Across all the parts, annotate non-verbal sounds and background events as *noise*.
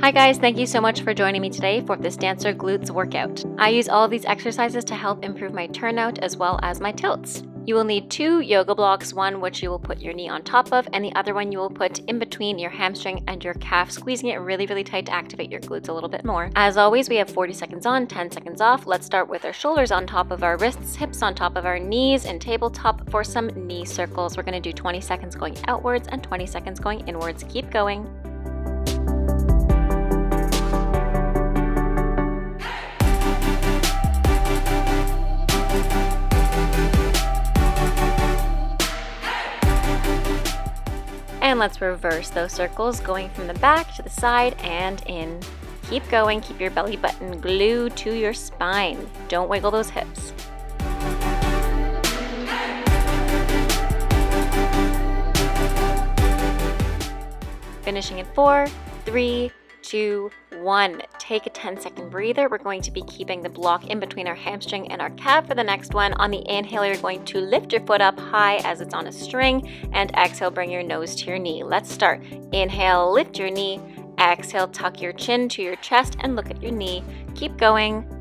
Hi guys, thank you so much for joining me today for this Dancer Glutes workout. I use all these exercises to help improve my turnout as well as my tilts. You will need two yoga blocks, one which you will put your knee on top of, and the other one you will put in between your hamstring and your calf, squeezing it really, really tight to activate your glutes a little bit more. As always, we have 40 seconds on, 10 seconds off. Let's start with our shoulders on top of our wrists, hips on top of our knees, and tabletop for some knee circles. We're gonna do 20 seconds going outwards and 20 seconds going inwards. Keep going. And let's reverse those circles, going from the back to the side and in. Keep going, keep your belly button glued to your spine. Don't wiggle those hips. Finishing in four, three, two, one. Take a 10 second breather. We're going to be keeping the block in between our hamstring and our calf for the next one. On the inhale, you're going to lift your foot up high as it's on a string, and exhale, bring your nose to your knee. Let's start. Inhale, lift your knee. Exhale, tuck your chin to your chest and look at your knee. Keep going.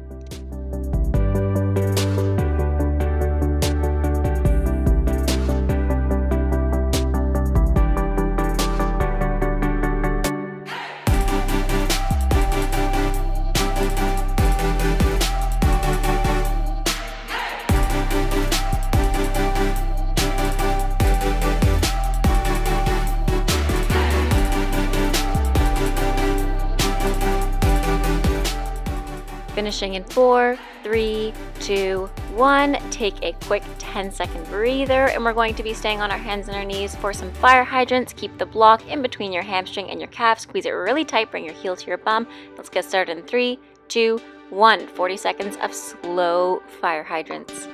Finishing in four, three, two, one. Take a quick 10 second breather, and we're going to be staying on our hands and our knees for some fire hydrants. Keep the block in between your hamstring and your calf. Squeeze it really tight. Bring your heel to your bum. Let's get started in three, two, one. 40 seconds of slow fire hydrants.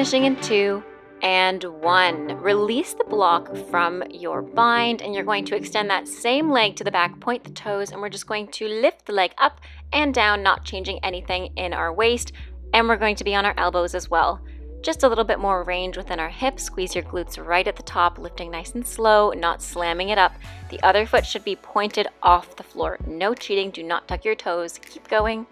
Finishing in two and one. Release the block from your bind and you're going to extend that same leg to the back, point the toes, and we're just going to lift the leg up and down, not changing anything in our waist. And we're going to be on our elbows as well. Just a little bit more range within our hips. Squeeze your glutes right at the top, lifting nice and slow, not slamming it up. The other foot should be pointed off the floor. No cheating. Do not tuck your toes. Keep going.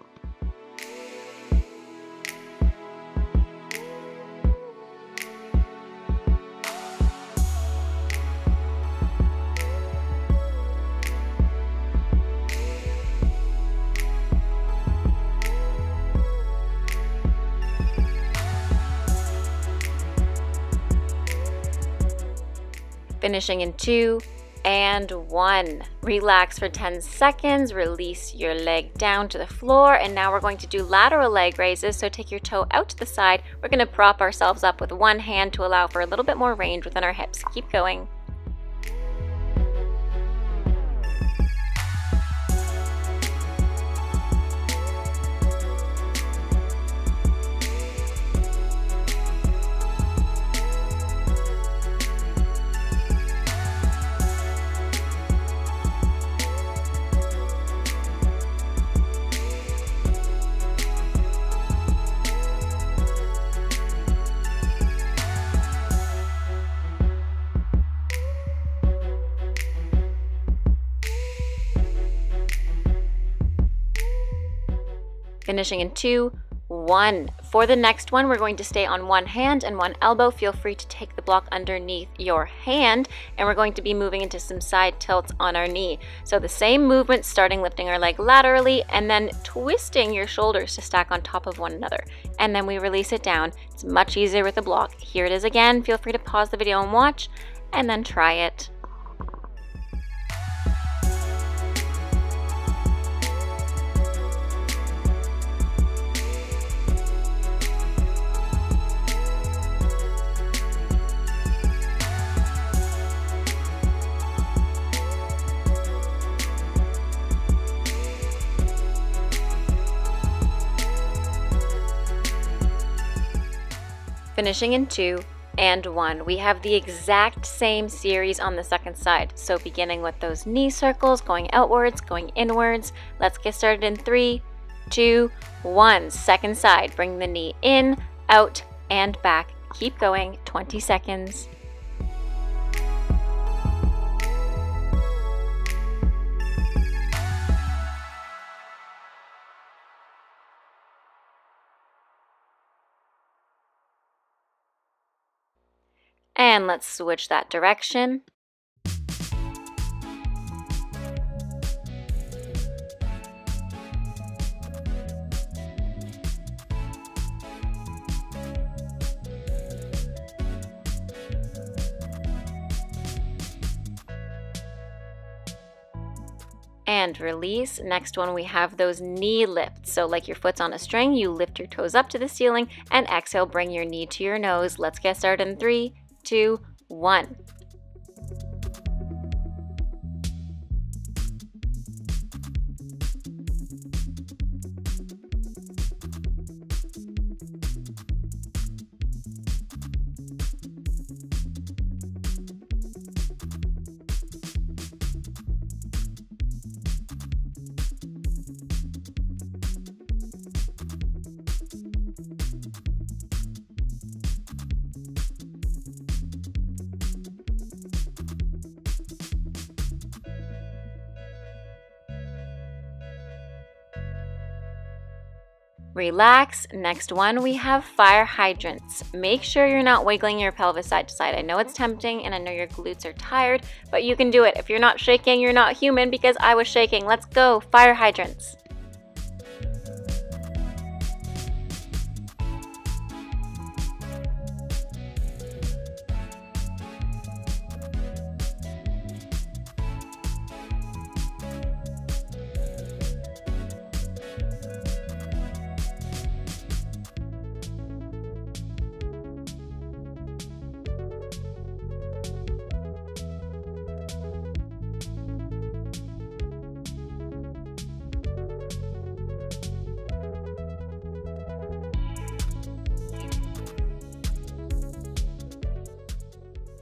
Finishing in two and one. Relax for 10 seconds, release your leg down to the floor, and now we're going to do lateral leg raises. So take your toe out to the side. We're gonna prop ourselves up with one hand to allow for a little bit more range within our hips. Keep going. Finishing in two, one. For the next one, we're going to stay on one hand and one elbow. Feel free to take the block underneath your hand, and we're going to be moving into some side tilts on our knee. So the same movement, starting lifting our leg laterally, and then twisting your shoulders to stack on top of one another. And then we release it down. It's much easier with the block. Here it is again. Feel free to pause the video and watch, and then try it. Finishing in two and one. We have the exact same series on the second side. So beginning with those knee circles, going outwards, going inwards. Let's get started in three, two, one. Second side, bring the knee in, out, and back. Keep going, 20 seconds. And let's switch that direction. and release. Next one, we have those knee lifts. So like your foot's on a string, you lift your toes up to the ceiling and exhale, bring your knee to your nose. Let's get started in three, two, one. Relax. Next one, we have fire hydrants. Make sure you're not wiggling your pelvis side to side. I know it's tempting and I know your glutes are tired, but you can do it. If you're not shaking, you're not human because I was shaking. Let's go. Fire hydrants.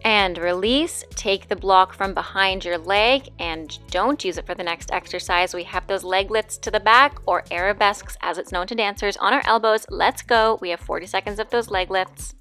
And release. Take the block from behind your leg and don't use it for the next exercise. We have those leg lifts to the back or arabesques as it's known to dancers on our elbows. Let's go. We have 40 seconds of those leg lifts.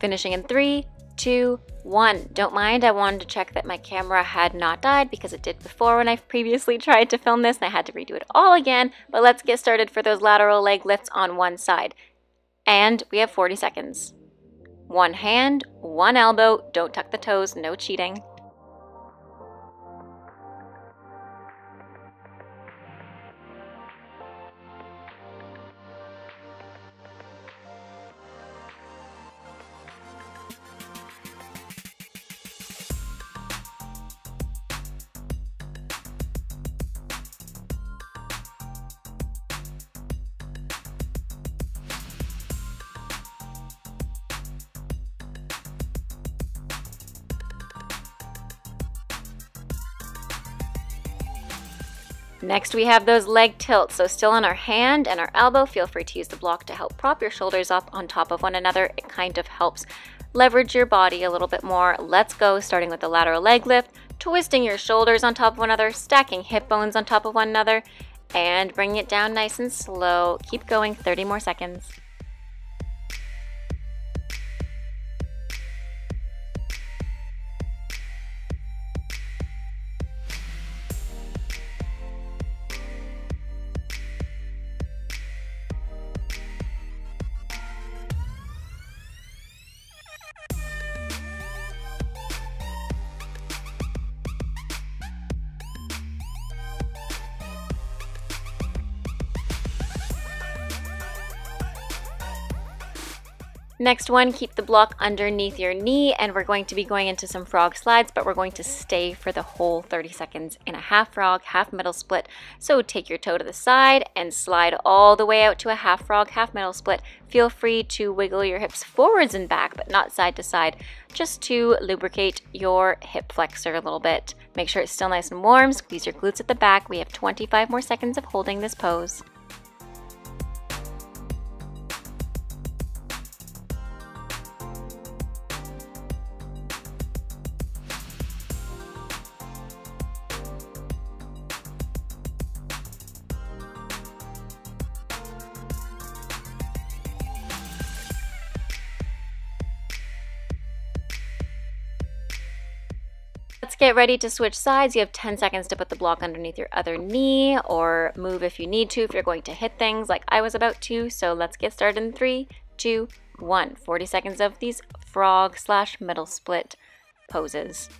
Finishing in three, two, one. Don't mind, I wanted to check that my camera had not died because it did before when I've previously *laughs* tried to film this and I had to redo it all again. But let's get started for those lateral leg lifts on one side. And we have 40 seconds. One hand, one elbow, don't tuck the toes, no cheating. Next we have those leg tilts, so still on our hand and our elbow, feel free to use the block to help prop your shoulders up on top of one another. It kind of helps leverage your body a little bit more. Let's go, starting with the lateral leg lift, twisting your shoulders on top of one another, stacking hip bones on top of one another, and bringing it down nice and slow. Keep going, 30 more seconds. Next one, keep the block underneath your knee and we're going to be going into some frog slides, but we're going to stay for the whole 30 seconds in a half frog, half middle split. So take your toe to the side and slide all the way out to a half frog, half middle split. Feel free to wiggle your hips forwards and back, but not side to side, just to lubricate your hip flexor a little bit. Make sure it's still nice and warm, squeeze your glutes at the back. We have 25 more seconds of holding this pose. Let's get ready to switch sides. You have 10 seconds to put the block underneath your other knee or move if you need to if you're going to hit things like I was about to. So let's get started in three, two, one. 40 seconds of these frog slash middle split poses.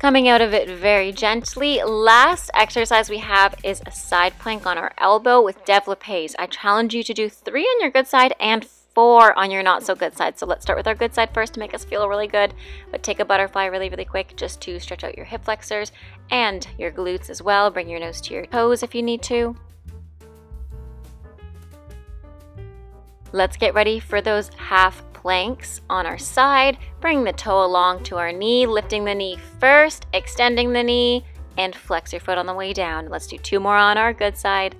Coming out of it very gently. Last exercise we have is a side plank on our elbow with développés. I challenge you to do three on your good side and four on your not so good side. So let's start with our good side first to make us feel really good. But take a butterfly really, really quick just to stretch out your hip flexors and your glutes as well. Bring your nose to your toes if you need to. Let's get ready for those half planks on our side. Bring the toe along to our knee, lifting the knee first, extending the knee, and flex your foot on the way down. Let's do two more on our good side.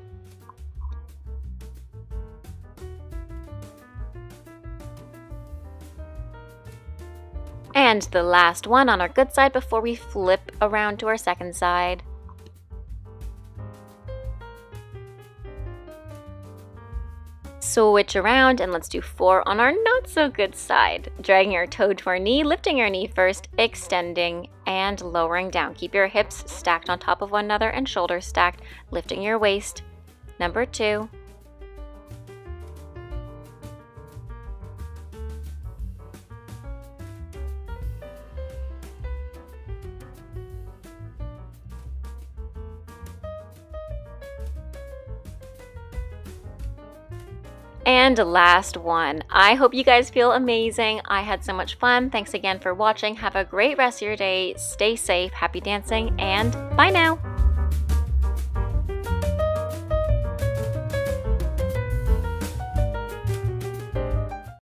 And the last one on our good side before we flip around to our second side. Switch around and let's do four on our not so good side. Dragging our toe to our knee, lifting our knee first, extending and lowering down. Keep your hips stacked on top of one another and shoulders stacked, lifting your waist. Number two. And last one. I hope you guys feel amazing. I had so much fun. Thanks again for watching. Have a great rest of your day. Stay safe, happy dancing, and bye now.